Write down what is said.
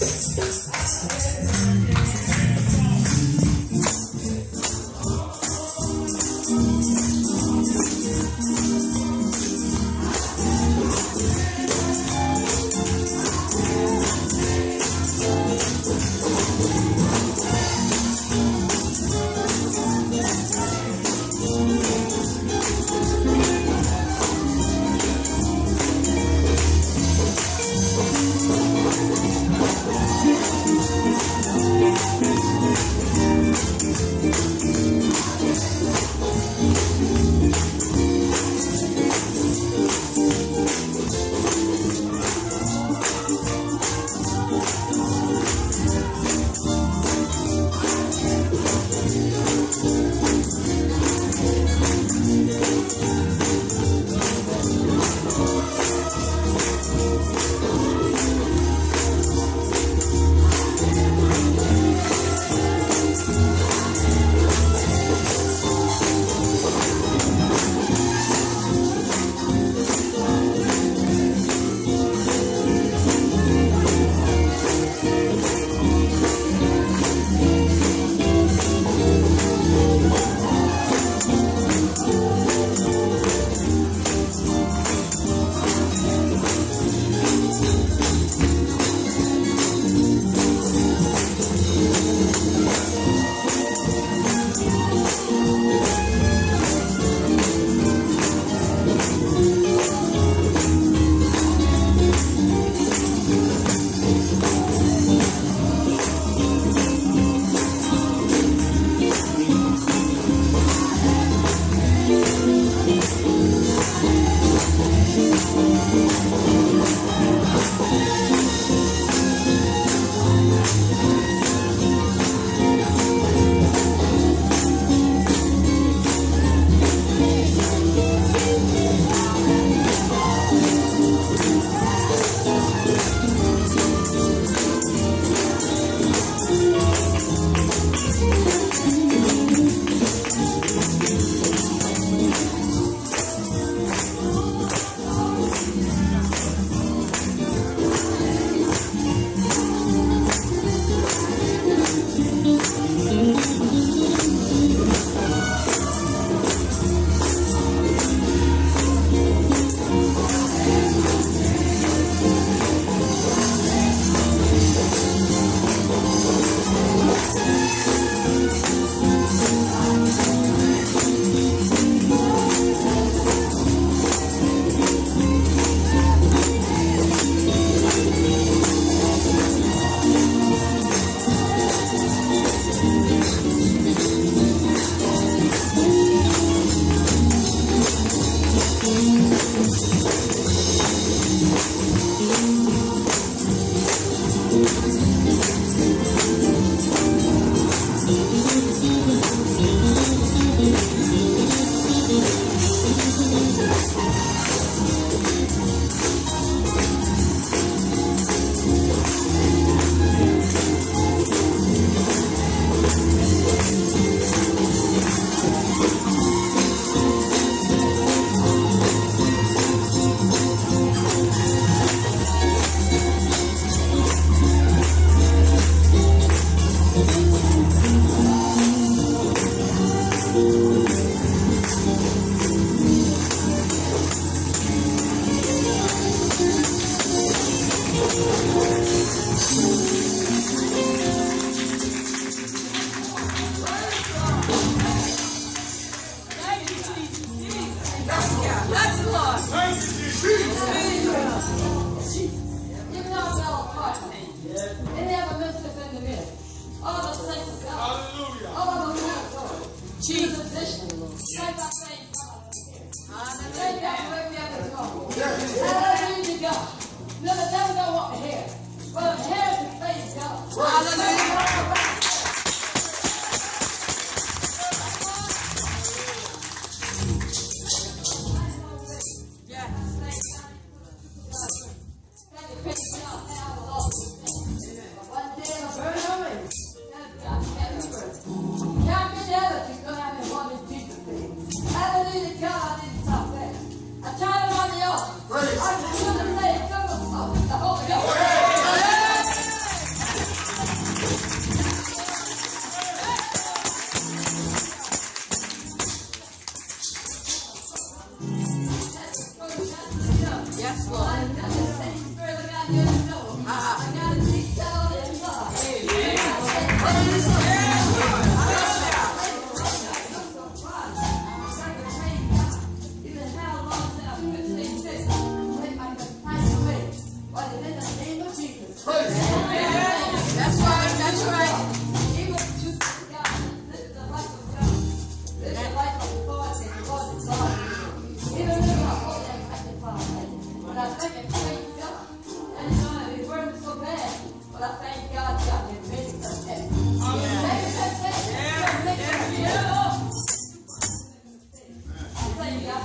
Yes. thank